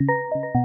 you